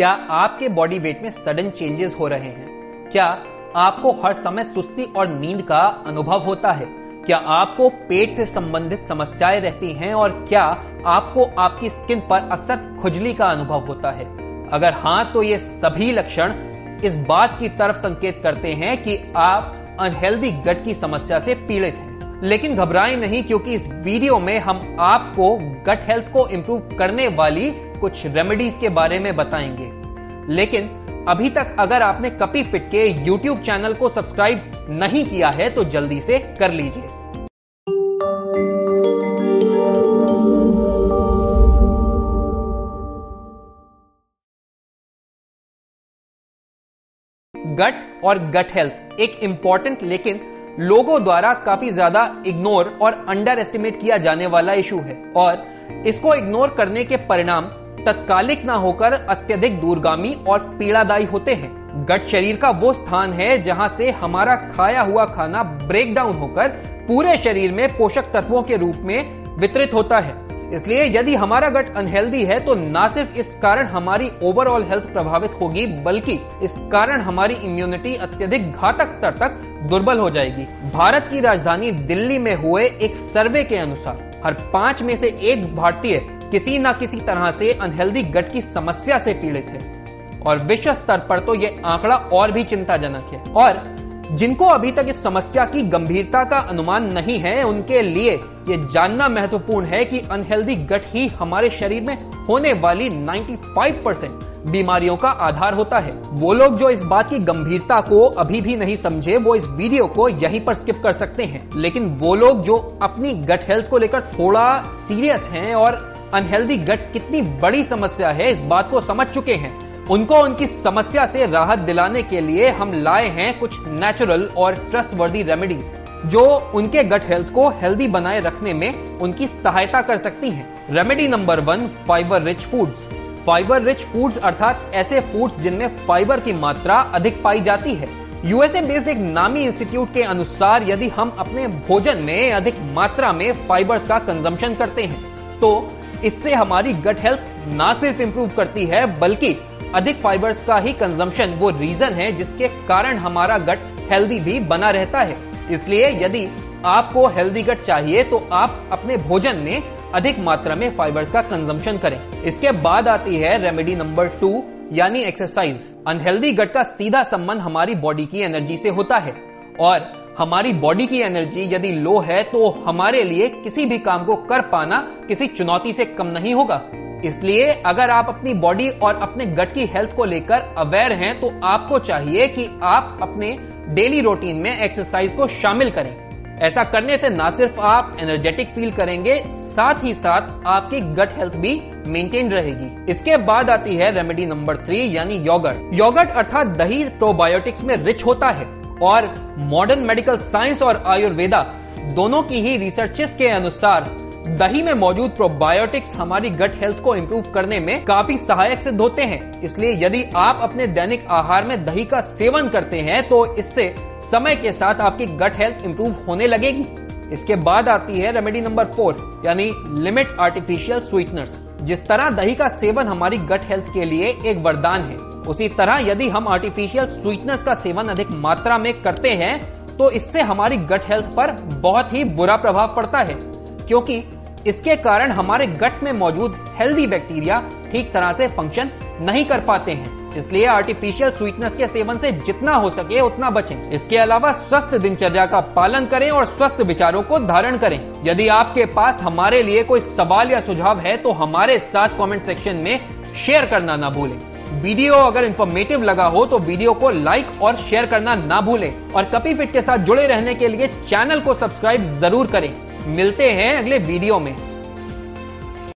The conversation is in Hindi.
क्या आपके बॉडी वेट में सडन चेंजेस हो रहे हैं? क्या आपको हर समय सुस्ती और नींद का अनुभव होता है? क्या आपको पेट से संबंधित समस्याएँ रहती हैं और क्या आपको आपकी स्किन पर अक्सर खुजली का अनुभव होता है? अगर हाँ तो ये सभी लक्षण इस बात की तरफ़ संकेत करते हैं कि आप अनहेल्दी गट की समस्या से पीड़ित हैं। लेकिन घबराएँ नहीं, क्योंकि इस वीडियो में हम आपको गट हेल्थ को इंप्रूव करने वाली कुछ रेमेडीज के बारे में बताएँगे। लेकिन अभी तक अगर आपने कपी फिट के यूट्यूब चैनल को सब्सक्राइब नहीं किया है तो जल्दी से कर लीजिए। गट और गट हेल्थ एक इंपॉर्टेंट लेकिन लोगों द्वारा काफ़ी ज़्यादा इग्नोर और अंडर एस्टिमेट किया जाने वाला इशू है। और इसको इग्नोर करने के परिणाम तत्कालिक ना होकर अत्यधिक दूरगामी और पीड़ादायी होते हैं। गट शरीर का वो स्थान है जहाँ से हमारा खाया हुआ खाना ब्रेक डाउन होकर पूरे शरीर में पोषक तत्वों के रूप में वितरित होता है। इसलिए यदि हमारा गट अनहेल्दी है तो न सिर्फ़ इस कारण हमारी ओवरऑल हेल्थ प्रभावित होगी, बल्कि इस कारण हमारी इम्यूनिटी अत्यधिक घातक स्तर तक दुर्बल हो जाएगी। भारत की राजधानी दिल्ली में हुए एक सर्वे के अनुसार हर पाँच में से एक भारतीय किसी न किसी तरह से अनहेल्दी गट की समस्या से पीड़ित है। और विश्व स्तर पर तो ये आंकड़ा और भी चिंताजनक है। और जिनको अभी तक इस समस्या की गंभीरता का अनुमान नहीं है, उनके लिए ये जानना महत्वपूर्ण है कि अनहेल्दी गट ही हमारे शरीर में होने वाली 95 परसेंट बीमारियों का आधार होता है। वो लोग जो इस बात की गंभीरता को अभी भी नहीं समझे, वो इस वीडियो को यहीं पर स्किप कर सकते हैं। लेकिन वो लोग जो अपनी गट हेल्थ को लेकर थोड़ा सीरियस हैं और अनहेल्दी गट कितनी बड़ी समस्या है, इस बात को समझ चुके हैं। उनको उनकी समस्या से राहत दिलाने के लिए हम लाए हैं कुछ नेचुरल और ट्रस्टवर्दी रेमेडीज जो उनके गट हेल्थ को हेल्दी बनाए रखने में उनकी सहायता कर सकती हैं। Remedy number one fibre rich foods fibre rich foods अर्थात ऐसे फूड्स जिनमें फाइबर की मात्रा अधिक पाई जाती है। यूएसए बेस्ड एक नामी इंस्टीट्यूट के अनुसार यदि हम अपने भोजन में अधिक मात्रा में फाइबर्स का कंजम्पशन करते हैं तो इससे हमारी गट हेल्थ ना सिर्फ़ इंप्रूव करती है, बल्कि अधिक फाइबर्स का ही कंजम्पशन वो रीजन है जिसके कारण हमारा गट हेल्दी भी बना रहता है। इसलिए यदि आपको हेल्दी गट चाहिए तो आप अपने भोजन में अधिक मात्रा में फाइबर्स का कंजम्पशन करें। इसके बाद आती है रेमेडी नंबर टू यानी एक्सरसाइज अनहेल्दी गट का सीधा संबंध हमारी बॉडी की एनर्जी से होता है और हमारी बॉडी की एनर्जी यदि लो है तो हमारे लिए किसी भी काम को कर पाना किसी चुनौती से कम नहीं होगा। इसलिए अगर आप अपनी बॉडी और अपने गट की हेल्थ को लेकर अवेयर हैं तो आपको चाहिए कि आप अपने डेली रूटीन में एक्सरसाइज को शामिल करें। ऐसा करने से ना सिर्फ़ आप एनर्जेटिक फील करेंगे, साथ ही साथ आपकी गट हेल्थ भी मेंटेन रहेगी। इसके बाद आती है रेमेडी नंबर थ्री यानी योगर्ट योगर्ट अर्थात दही प्रोबायोटिक्स में रिच होता है। और मॉडर्न मेडिकल साइंस और आयुर्वेदा दोनों की ही रिसर्चेस के अनुसार दही में मौजूद प्रोबायोटिक्स हमारी गट हेल्थ को इंप्रूव करने में काफ़ी सहायक सिद्ध होते हैं। इसलिए यदि आप अपने दैनिक आहार में दही का सेवन करते हैं तो इससे समय के साथ आपकी गट हेल्थ इंप्रूव होने लगेगी। इसके बाद आती है रेमेडी नंबर फोर यानी लिमिट आर्टिफिशियल स्वीटनर्स जिस तरह दही का सेवन हमारी गट हेल्थ के लिए एक वरदान है उसी तरह यदि हम आर्टिफिशियल स्वीटनर्स का सेवन अधिक मात्रा में करते हैं तो इससे हमारी गट हेल्थ पर बहुत ही बुरा प्रभाव पड़ता है, क्योंकि इसके कारण हमारे गट में मौजूद हेल्दी बैक्टीरिया ठीक तरह से फ़ंक्शन नहीं कर पाते हैं। इसलिए आर्टिफिशियल स्वीटनेस के सेवन से जितना हो सके उतना बचें। इसके अलावा स्वस्थ दिनचर्या का पालन करें और स्वस्थ विचारों को धारण करें। यदि आपके पास हमारे लिए कोई सवाल या सुझाव है तो हमारे साथ कमेंट सेक्शन में शेयर करना ना भूलें। वीडियो अगर इंफॉर्मेटिव लगा हो तो वीडियो को लाइक और शेयर करना ना भूलें। और कपी फिट के साथ जुड़े रहने के लिए चैनल को सब्सक्राइब ज़रूर करें। मिलते हैं अगले वीडियो में।